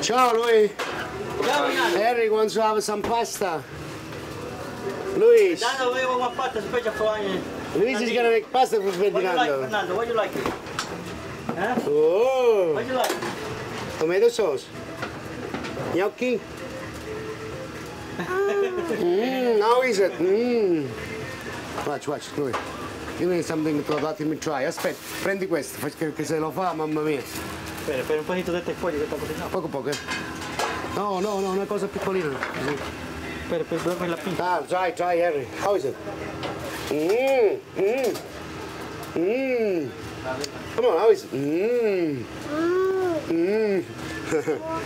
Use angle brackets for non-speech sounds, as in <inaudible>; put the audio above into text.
Ciao Lui. Harry wants to have some pasta. Luis. Fernando, we want pasta special for you. Luis is gonna make pasta for What do you like, Fernando? What do you like? Huh? Oh, What do you like? tomato sauce. Gnocchi. <laughs> Mmm, how is it? Mmm. Watch, watch, lui. Give me something to let me try. Aspetta, prendi questo, che se lo fa, mamma mia. Espera, espera un poquito de este pollo que está cocinado. Poco poco, eh. No, no, no, una cosa piccolina. Così. Espera, espera, duerme la pinta. Ah, try, try, Harry. How is it? Mmm, mmm. Mmm. Come on, how is it? Mmm. Mmm. <laughs>